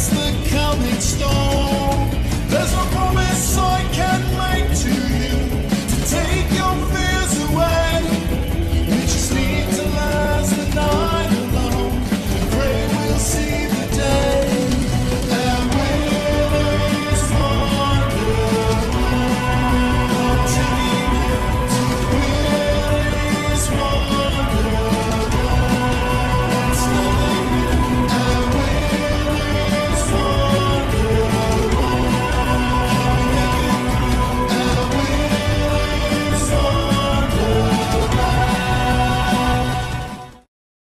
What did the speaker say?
It's the coming storm. There's